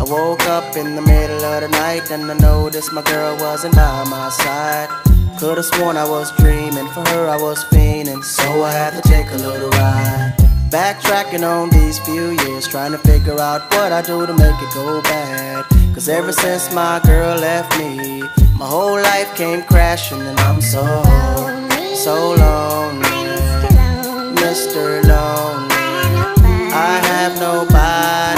I woke up in the middle of the night and I noticed my girl wasn't by my side. Could've sworn I was dreaming, for her I was fiending, so I had to take a little ride. Backtracking on these few years, trying to figure out what I do to make it go bad. Cause ever since my girl left me, my whole life came crashing and I'm so, so lonely. Mr. Lonely, I have nobody.